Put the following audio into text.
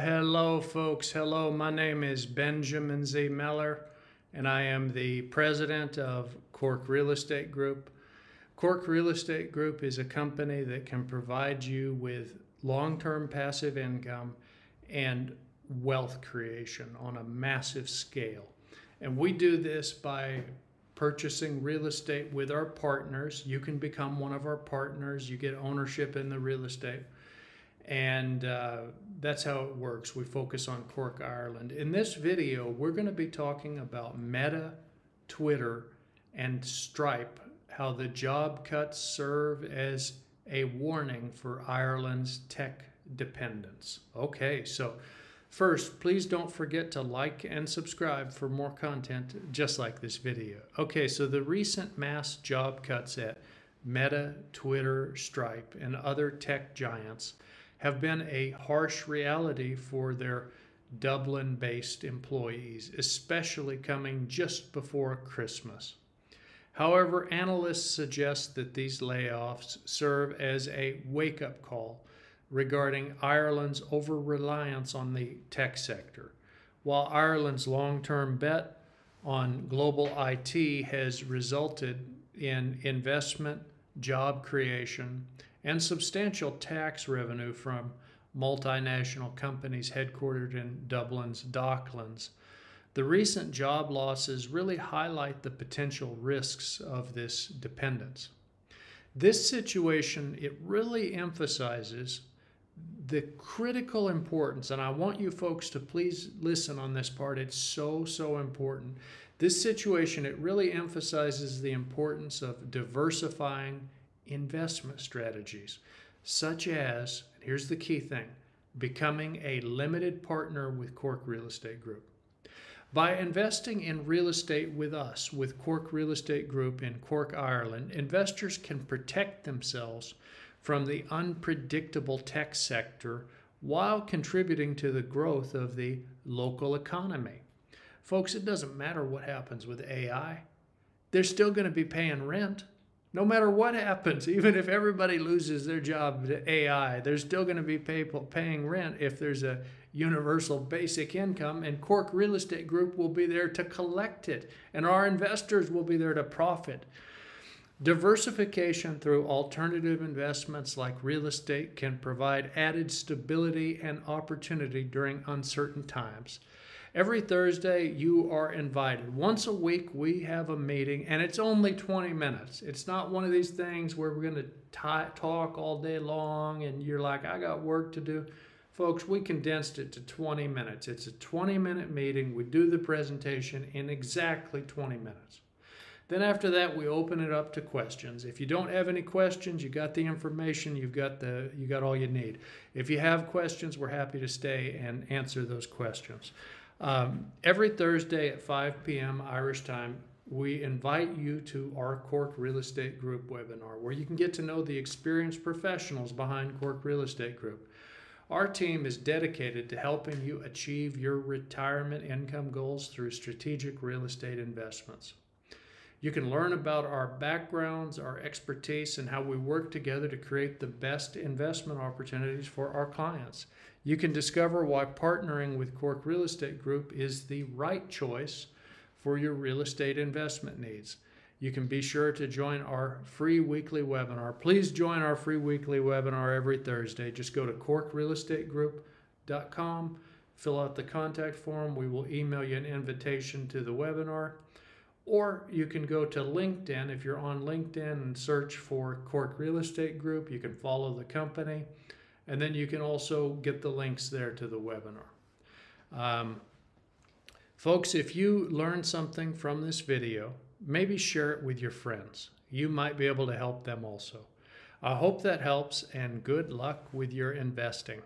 Hello, folks. Hello, my name is Benjamin Z. Meller, and I am the president of Cork Real Estate Group. Cork Real Estate Group is a company that can provide you with long term passive income and wealth creation on a massive scale. And we do this by purchasing real estate with our partners. You can become one of our partners, you get ownership in the real estate. And uh, that's how it works. We focus on Cork, Ireland. In this video, we're going to be talking about Meta, Twitter, and Stripe, how the job cuts serve as a warning for Ireland's tech dependence. Okay, so First, please don't forget to like and subscribe for more content just like this video. Okay, so the recent mass job cuts at Meta, Twitter, Stripe, and other tech giants have been a harsh reality for their Dublin based employees, especially coming just before Christmas. However, analysts suggest that these layoffs serve as a wake up call regarding Ireland's over reliance on the tech sector. While Ireland's long term bet on global IT has resulted in investment, job creation, and substantial tax revenue from multinational companies headquartered in Dublin's Docklands. The recent job losses really highlight the potential risks of this dependence. This situation, it really emphasizes the critical importance, and I want you folks to please listen on this part, it's so, so important. This situation, it really emphasizes the importance of diversifying investment strategies, such as, here's the key thing, becoming a limited partner with Cork Real Estate Group. By investing in real estate with us, with Cork Real Estate Group in Cork, Ireland, investors can protect themselves from the unpredictable tech sector while contributing to the growth of the local economy. Folks, it doesn't matter what happens with AI, they're still going to be paying rent. No matter what happens, even if everybody loses their job to AI, they're still going to be pay, paying rent if there's a universal basic income, and Cork Real Estate Group will be there to collect it, and our investors will be there to profit. Diversification through alternative investments like real estate can provide added stability and opportunity during uncertain times. Every Thursday, you are invited. Once a week, we have a meeting, and it's only 20 minutes. It's not one of these things where we're going to talk all day long and you're like, I got work to do. Folks, we condensed it to 20 minutes. It's a 20 minute meeting. We do the presentation in exactly 20 minutes. Then after that, we open it up to questions. If you don't have any questions, you got the information, you've got the you got all you need. If you have questions, we're happy to stay and answer those questions. Um, every Thursday at 5 p.m. Irish time, we invite you to our Cork Real Estate Group webinar where you can get to know the experienced professionals behind Cork Real Estate Group. Our team is dedicated to helping you achieve your retirement income goals through strategic real estate investments. You can learn about our backgrounds, our expertise, and how we work together to create the best investment opportunities for our clients. You can discover why partnering with Cork Real Estate Group is the right choice for your real estate investment needs. You can be sure to join our free weekly webinar. Please join our free weekly webinar every Thursday. Just go to corkrealestategroup.com, fill out the contact form. We will email you an invitation to the webinar. Or you can go to LinkedIn. If you're on LinkedIn and search for Cork Real Estate Group, you can follow the company. And then you can also get the links there to the webinar. Um, folks, if you learned something from this video, maybe share it with your friends. You might be able to help them also. I hope that helps and good luck with your investing.